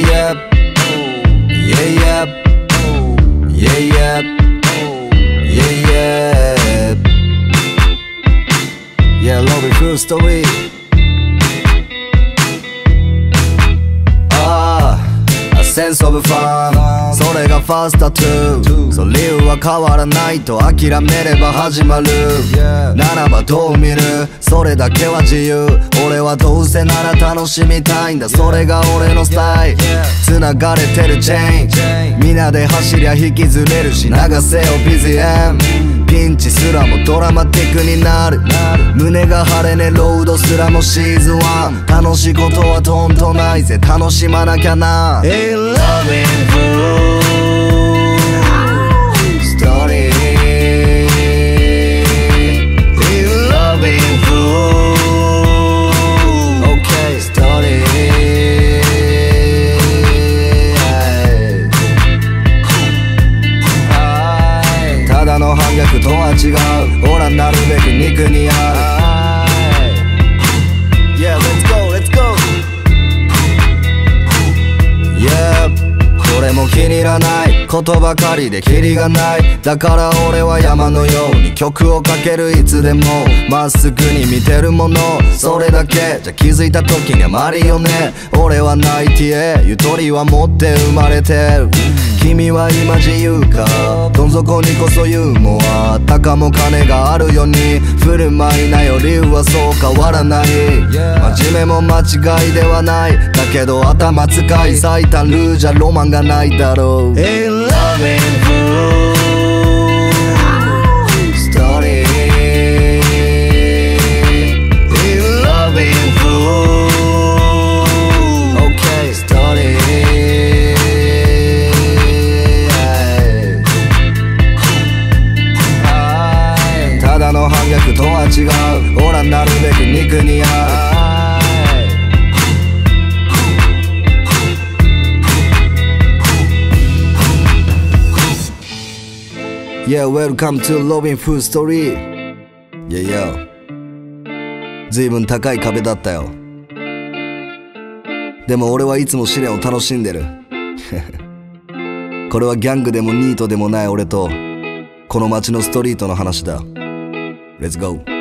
yeah yeah yeah yeah yeah yeah yeah yeah love it full story ah a sense of fun それがファーストトゥーそう理由は変わらないと諦めれば始まる、yeah. ばどう見る？それだけは自由。俺はどうせなら楽しみたいんだ。それが俺のスタイル。繋がれてるチェーン。皆で走りゃ引きずれるし流せよ BGM ピンチすらもドラマティックになる。胸が晴れねロードすらもシーズン1楽しいことはとんとないぜ。楽しまなきゃな。In loving は違う。ほらなるべく肉に合う。Yeah, let's go, let's go. Yeah これも気に入らない。ことばかりでキリがない。だから俺は山のように曲をかけるいつでも。まっすぐに見てるもの。それだけじゃ気づいた時にはマリオネ俺はナイティエゆとりは持って生まれてる。君は今自由か。底にこそユーモアたかも金があるように振る舞いなよ理由はそう変わらない。真面目も間違いではない。だけど頭使い最短ルーじゃロマンがないだろう。In loving べくに合う Yeah, welcome to Loving Food Story. Yeah, yeah. ずいぶん高い壁だったよ。でも俺はいつも試練を楽しんでる。これはギャングでもニートでもない俺と、この街のストリートの話だ。Let's go.